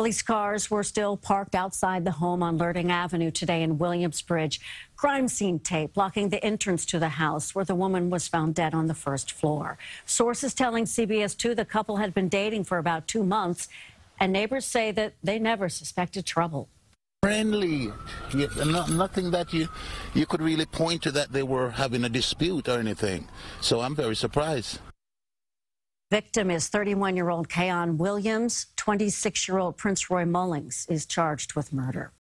Police cars were still parked outside the home on Lurting Avenue today in Williamsbridge. Crime scene tape blocking the entrance to the house where the woman was found dead on the first floor. Sources telling CBS 2 the couple had been dating for about two months, and neighbors say that they never suspected trouble. Friendly, nothing that you you could really point to that they were having a dispute or anything. So I'm very surprised. Victim is 31 year old Kayon Williams. 26 year old Prince Roy Mullings is charged with murder.